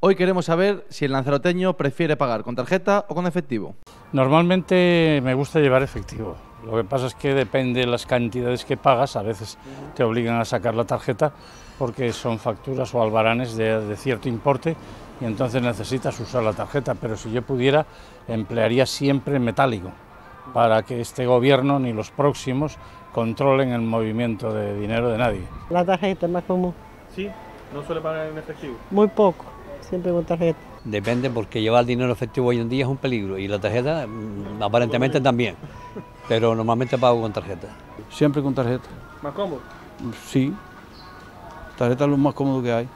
Hoy queremos saber si el lanzaroteño prefiere pagar con tarjeta o con efectivo. Normalmente me gusta llevar efectivo. Lo que pasa es que depende de las cantidades que pagas, a veces te obligan a sacar la tarjeta porque son facturas o albaranes de, de cierto importe y entonces necesitas usar la tarjeta, pero si yo pudiera emplearía siempre metálico para que este gobierno ni los próximos controlen el movimiento de dinero de nadie. La tarjeta es más común, ¿Sí? ¿No suele pagar en efectivo? muy poco, siempre con tarjeta. Depende porque llevar dinero efectivo hoy en día es un peligro y la tarjeta mm, aparentemente también, pero normalmente pago con tarjeta. Siempre con tarjeta. ¿Más cómodo? Sí. Tarjeta es lo más cómodo que hay.